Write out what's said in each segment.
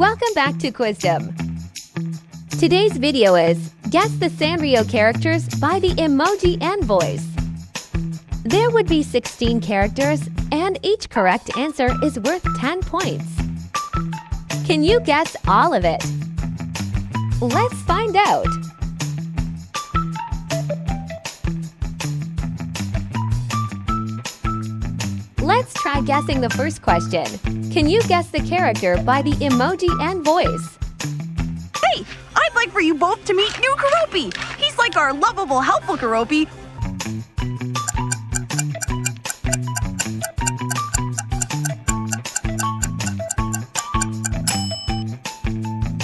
Welcome back to Quizdom. Today's video is Guess the Sanrio characters by the emoji and voice. There would be 16 characters, and each correct answer is worth 10 points. Can you guess all of it? Let's find out. Guessing the first question. Can you guess the character by the emoji and voice? Hey, I'd like for you both to meet new Keroppi. He's like our lovable, helpful Keroppi.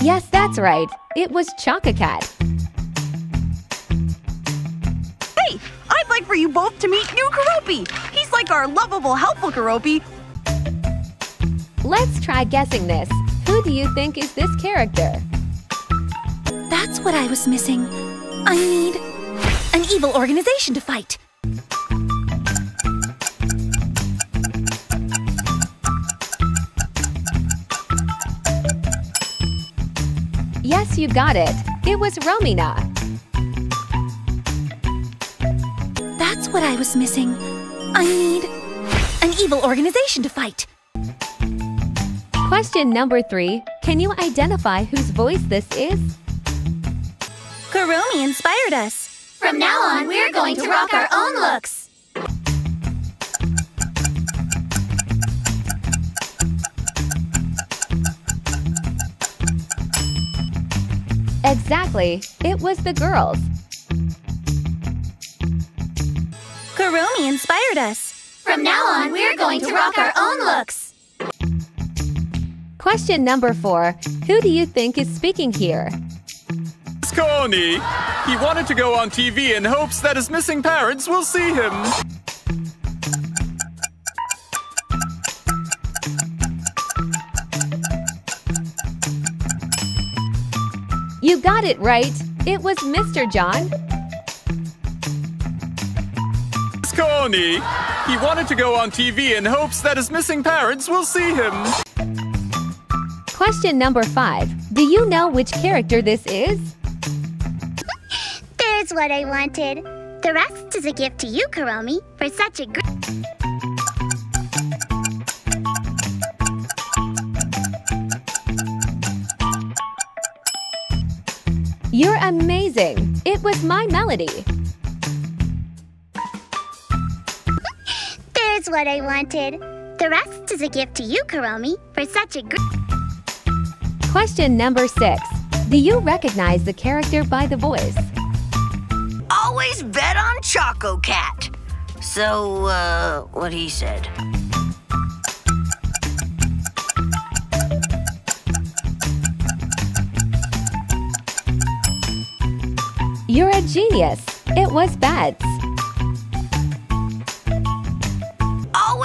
Yes, that's right. It was Chococat. Hey, for you both to meet new Keroppi. He's like our lovable, helpful Keroppi. Let's try guessing this. Who do you think is this character? That's what I was missing. I need an evil organization to fight. Yes, you got it. It was Romina. What I was missing. I need an evil organization to fight. Question number three. Can you identify whose voice this is? Kuromi inspired us. From now on, we're going to rock our own looks. Exactly. It was the girls. Kuromi inspired us. From now on, we're going to rock our own looks. Question number four. Who do you think is speaking here? It's Koni. He wanted to go on TV in hopes that his missing parents will see him. You got it right. It was Mr. John. It's Koni. He wanted to go on TV in hopes that his missing parents will see him. Question number five. Do you know which character this is? There's what I wanted. The rest is a gift to you, Kuromi, for such a great. You're amazing. It was my melody. There's what I wanted. The rest is a gift to you, Kuromi, for such a great. Question number six. Do you recognize the character by the voice? Always bet on Chococat. So, uh, what he said. You're a genius. It was Badtz.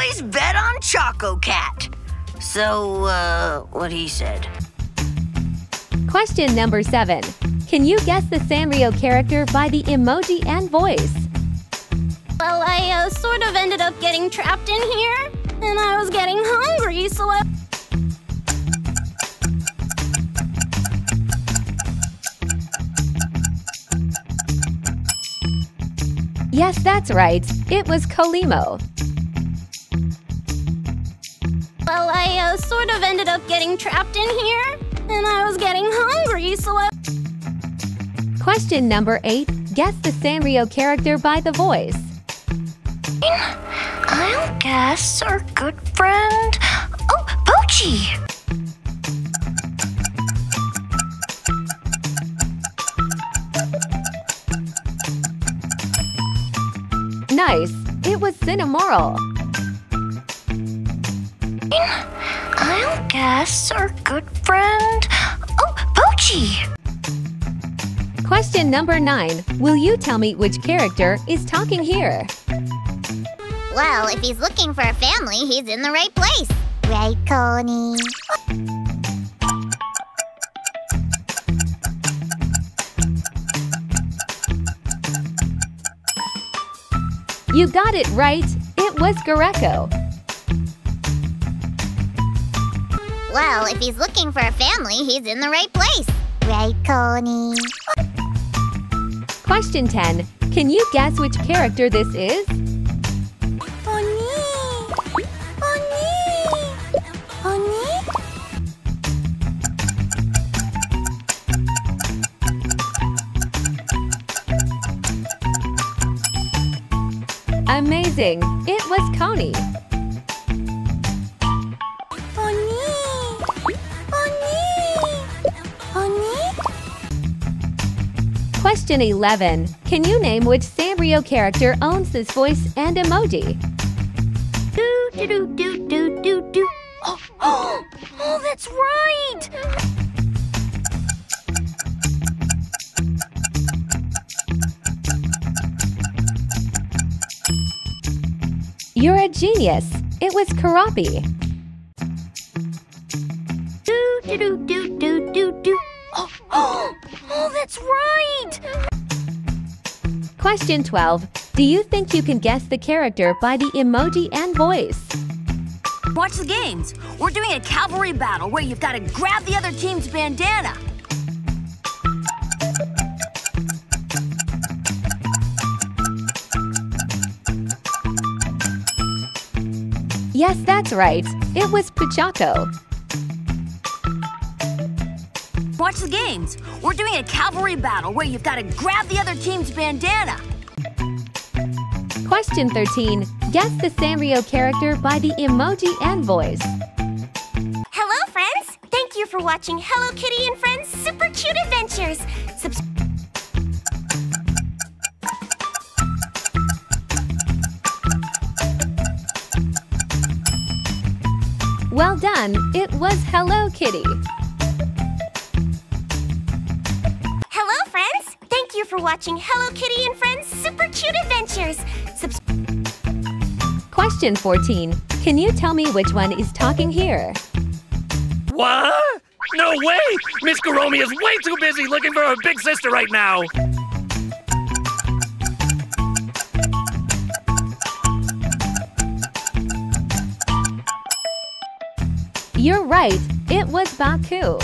Always bet on Chococat. So, uh, what he said. Question number seven. Can you guess the Sanrio character by the emoji and voice? Well, I uh, sort of ended up getting trapped in here, and I was getting hungry, so I. Yes, that's right. It was Collimo. Up getting trapped in here, and I was getting hungry, so I. Question number eight. Guess the Sanrio character by the voice. I'll guess our good friend. Oh, Pochi! Nice. It was Cinnamoroll. I'll our good friend. Oh, Pochi! Question number nine. Will you tell me which character is talking here? Well, if he's looking for a family, he's in the right place. Right, Koni? You got it right. It was Gureco. Well, if he's looking for a family, he's in the right place. Right, Koni? Question 10. Can you guess which character this is? Oni! Oni! Oni? Amazing! It was Koni. Question 11. Can you name which Sanrio character owns this voice and emoji? Do do do do do do do. Oh, oh, oh, that's right. You're a genius! It was Keroppi. Do do do do do do do. Oh, oh, oh, that's right. Question 12. Do you think you can guess the character by the emoji and voice? Watch the games. We're doing a cavalry battle where you've got to grab the other team's bandana. Yes, that's right. It was Pochacco. Watch the games. We're doing a cavalry battle where you've got to grab the other team's bandana. Question 13. Guess the Sanrio character by the emoji and voice. Hello, friends! Thank you for watching Hello Kitty and Friends Super Cute Adventures. Subs- Well done. It was Hello Kitty. Watching Hello Kitty and Friends Super Cute Adventures. Subs- Question 14. Can you tell me which one is talking here? What? No way! Miss Kuromi is way too busy looking for her big sister right now. You're right. It was Baku.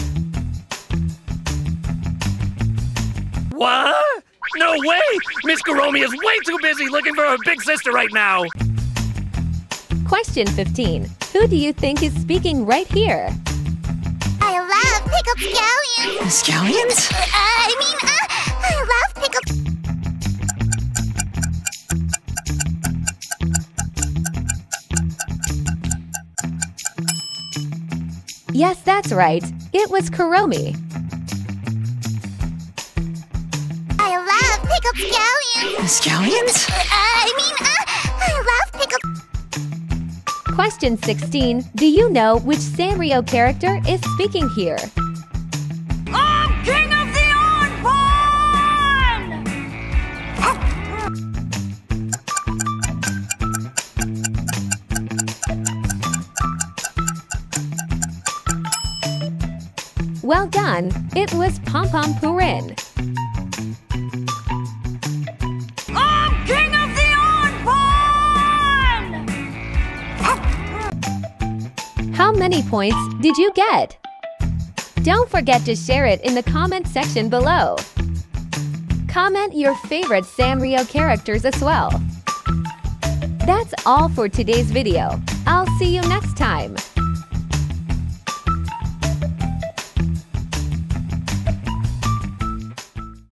What? No way! Miss Kuromi is way too busy looking for her big sister right now. Question 15. Who do you think is speaking right here? I love pickled scallions. Scallions? Uh, I mean, uh, I love pickled. Yes, that's right. It was Kuromi. Scallions. Scallions? Uh, I mean, uh, I love pickled. Question 16. Do you know which Sanrio character is speaking here? I'm king of the Onbon! Well done. It was Pompompurin. Many points did you get? Don't forget to share it in the comment section below. Comment your favorite Sanrio characters as well. That's all for today's video. I'll see you next time.